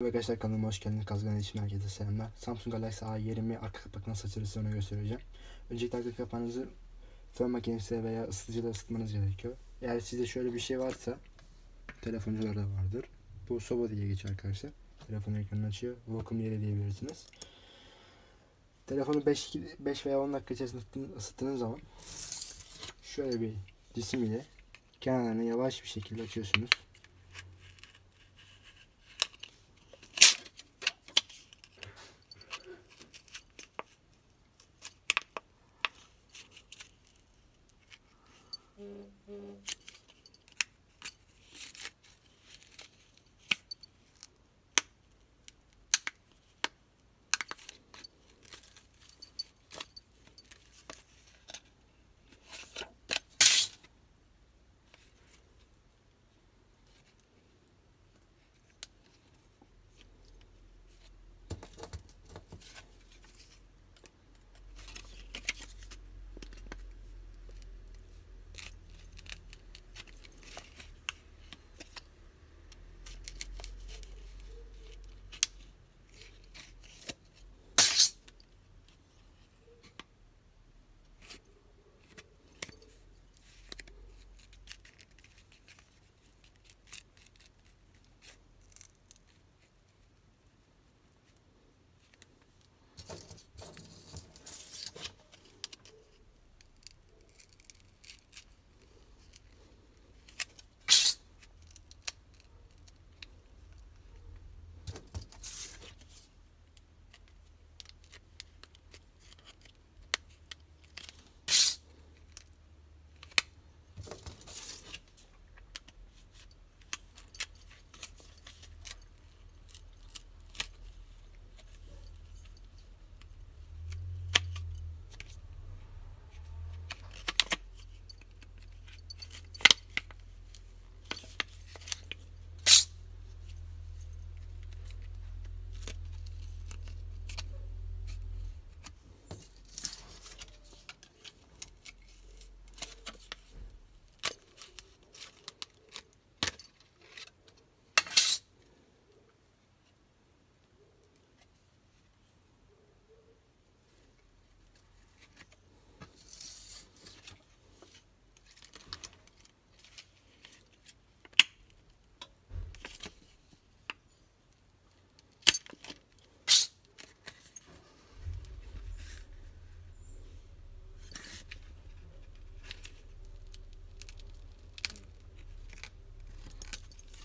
Merhaba Arkadaşlar kanalıma hoş geldiniz. Kazgan İletişim Merkezi'ne selamlar. Samsung Galaxy A20 arka kapak nasıl size onu göstereceğim. Öncelikle arka kapağınızı fön makinesi veya ısıtıcıda ısıtmanız gerekiyor. Eğer sizde şöyle bir şey varsa telefoncularda vardır. Bu soba diye geçiyor arkadaşlar. Telefon ekranını açıyor. Vakum yeri diyebilirsiniz. Telefonu 5, 5 veya 10 dakika içerisinde ısıttığınız zaman şöyle bir cisim ile kenarlarını yavaş bir şekilde açıyorsunuz.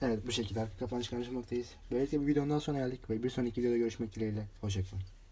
Evet bu şekilde arka kapağını çıkarmış bulmaktayız. Böylelikle bu videonun sonra geldik ve bir sonraki videoda görüşmek dileğiyle. Hoşçakalın.